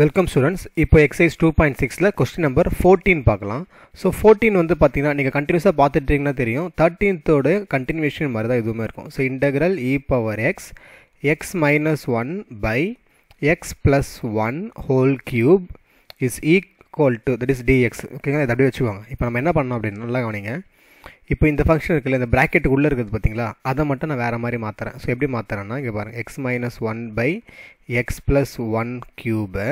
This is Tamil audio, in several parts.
வெல்கம் ஸ்டூடெண்ட்ஸ் இப்போ எக்ஸசைஸ் டூ பாயிண்ட் சிக்ஸில் கொஸ்டின் நம்பர் ஃபோர்டீன் பார்க்கலாம். ஸோ ஃபோர்டீன் வந்து பார்த்தீங்கன்னா நீங்கள் கண்டினியூஸாக பார்த்துட்டீங்கன்னா தெரியும். தேர்ட்டீன்த்தோட கண்டினியூஷன் மாதிரி தான் எதுவுமே இருக்கும். So integral e power x x minus one by x plus one whole cube is equal to that is dx ஓகேங்களா இதை அப்படியே வச்சுக்கோங்க. இப்போ நம்ம என்ன பண்ணோம் அப்படின்னு நல்லா கவனிங்க. இப்போ இந்த ஃபங்க்ஷன் இருக்குல்ல இந்த ப்ராக்கெட் உள்ளே இருக்குது பார்த்தீங்களா அதை மட்டும் நான் வேறு மாதிரி மாற்றுறேன் ஸோ எப்படி மாற்றுறேன்னா இங்கே பாருங்கள் x minus one by x plus one க்யூபை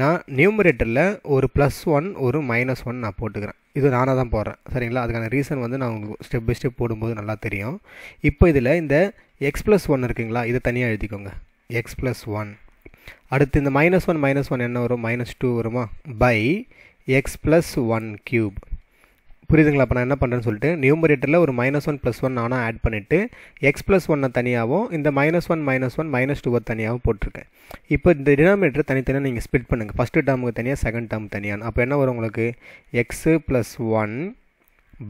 நான் நியூமரேட்டரில் ஒரு ப்ளஸ் ஒன் ஒரு மைனஸ் ஒன் நான் போட்டுக்கிறேன். இது நானாக தான் போடுறேன். சரிங்களா? அதுக்கான ரீசன் வந்து நான் உங்களுக்கு ஸ்டெப் பை ஸ்டெப் போடும்போது நல்லா தெரியும். இப்போ இதில் இந்த எக்ஸ் ப்ளஸ் ஒன் இருக்குங்களா? இதை தனியாக எழுதிக்கோங்க. எக்ஸ் ப்ளஸ் ஒன் அடுத்து இந்த மைனஸ் ஒன் மைனஸ் ஒன் என்ன வரும்? மைனஸ் டூ வருமா? By x plus one cube புரியுதுங்களா? அப்போ நான் என்ன பண்ணுறேன்னு சொல்லிட்டு நியூமரேட்டரில் ஒரு மைனஸ் ஒன் ப்ளஸ் ஒன் நானாக ஆட் பண்ணிவிட்டு எக்ஸ் ப்ளஸ் ஒன்னை தனியாகவும் இந்த minus one minus one minus டூவை தனியாகவும் போட்டிருக்கேன். இப்போ இந்த டினாமினேட்டர் தனித்தனியாக நீங்கள் ஸ்பிட் பண்ணுங்கள் ஃபஸ்ட்டு டேர்முக்கு தனியாக செகண்ட் டேர்ம் தனியாக அப்போ என்ன வரும் உங்களுக்கு? X plus one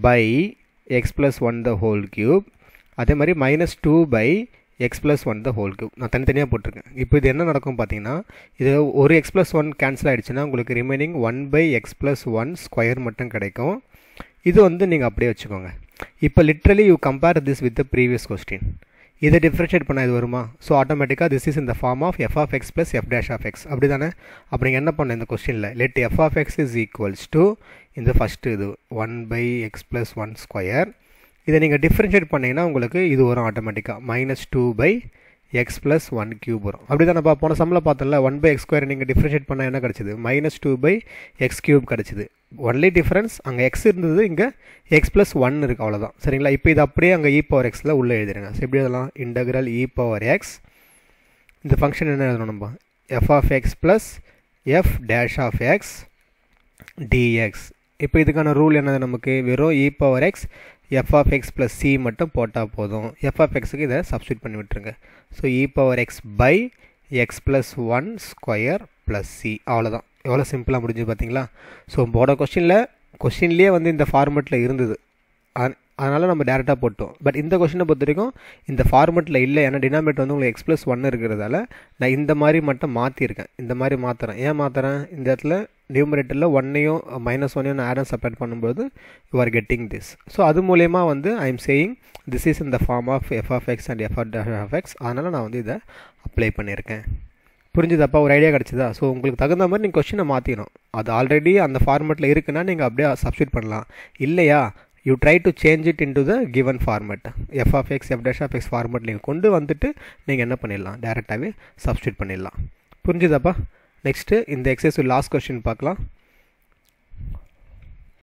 by x plus one the whole cube அதே மாதிரி minus two by x plus one the whole cube நான் தனித்தனியாக போட்டிருக்கேன். இப்போ இது என்ன நடக்கும் பார்த்தீங்கன்னா இது ஒரு எக்ஸ் ப்ளஸ் ஒன் கேன்சல் ஆகிடுச்சுன்னா உங்களுக்கு remaining one by x plus one square மட்டும் கிடைக்கும். இது வந்து நீங்கள் அப்படியே வச்சுக்கோங்க. இப்போ literally you compare this with the previous question இதை டிஃப்ரென்ஷியேட் பண்ணால் இது வருமா? ஸோ ஆட்டோமேட்டிக்காக திஸ் இஸ் இந்த form of f of x plus f dash of x அப்படி தானே அப்படி நீங்கள் என்ன பண்ண இந்த கொஸ்டினில் let f of x is equals to இந்த ஃபஸ்ட்டு இது one by x plus one square இதை நீங்கள் டிஃப்ரென்ஷியேட் பண்ணிங்கன்னா உங்களுக்கு இது வரும் ஆட்டோமேட்டிக்காக minus two by x plus one cube வரும். அப்படி தான் நம்ம போன சம்மில் பார்த்தோம்ல ஒன் பை எக்ஸ் ஸ்கொயர் நீங்கள் டிஃப்ரென்ஷியேட் பண்ணால் என்ன கிடச்சிது? Minus two by x cube கிடச்சிது. ஒன்லி டிஃப்ரென்ஸ் அங்கே எக்ஸ் இருந்தது இங்கே எக்ஸ் ப்ளஸ் ஒன் இருக்குது அவ்வளோதான் சரிங்களா? இப்போ இது அப்படியே அங்கே இ e பவர் எக்ஸில் உள்ளே எழுதிடுங்க ஸோ எப்படி எழுதலாம். இன்டகிரல் இ பவர் எக்ஸ் இந்த ஃபங்க்ஷன் என்ன எழுதணும் நம்ம? F of x plus f dash of x dx இப்போ இதுக்கான ரூல் என்னது நமக்கு? வெறும் e power x f of x plus c மட்டும் போட்டால் போதும். எஃப் ஆஃப் எக்ஸுக்கு இதை சப்ஸ்டியூட் பண்ணி விட்டுருங்க. So e power x by x plus one square plus c அவ்வளோதான் எவ்வளோ சிம்பிளாக முடிஞ்சு பார்த்தீங்களா ஸோ போட கொஷினில் கொஷின்லேயே வந்து இந்த ஃபார்மெட்டில் இருந்தது. அதனால் நம்ம டேரெக்டாக போட்டோம். பட் இந்த கொஷினை பொறுத்த வரைக்கும் இந்த ஃபார்மெட்டில் இல்லை. ஏன்னா டினாமேட் வந்து உங்களுக்கு எக்ஸ் ப்ளஸ் ஒன் இருக்கிறதால நான் இந்த மாதிரி மட்டும் மாற்றிருக்கேன் இந்த மாதிரி மாற்றுறேன் ஏன் மாற்றுறேன் இந்த இடத்துல நியூமரேட்டரில் ஒன்னையும் மைனஸ் ஒன்னையும் நான் ஆடம் செப்பரேட் பண்ணும்போது you are getting this so அது மூலயமா வந்து I am saying this is in the form of f of x and f of x அதனால் நான் வந்து இதை அப்ளை பண்ணியிருக்கேன். புரிஞ்சுதாப்பா ஒரு ஐடியா கிடச்சிதா? ஸோ உங்களுக்கு தகுந்த மாதிரி நீங்கள் கொஷினை மாற்றிடணும் அது ஆல்ரெடி அந்த ஃபார்மெட்டில் இருக்குன்னா நீங்கள் அப்படியே சப்ஸ்டியூட் பண்ணலாம். இல்லையா? You try to change it into the given format f of x f dash of x format நீங்கள் கொண்டு வந்துட்டு நீங்கள் என்ன பண்ணிடலாம்? டேரெக்டாகவே சப்ஸ்டியூட் பண்ணிடலாம். புரிஞ்சுதாப்பா? நெக்ஸ்ட்டு இந்த எக்ஸசைஸ் லாஸ்ட் கொஸ்டின் பார்க்கலாம்.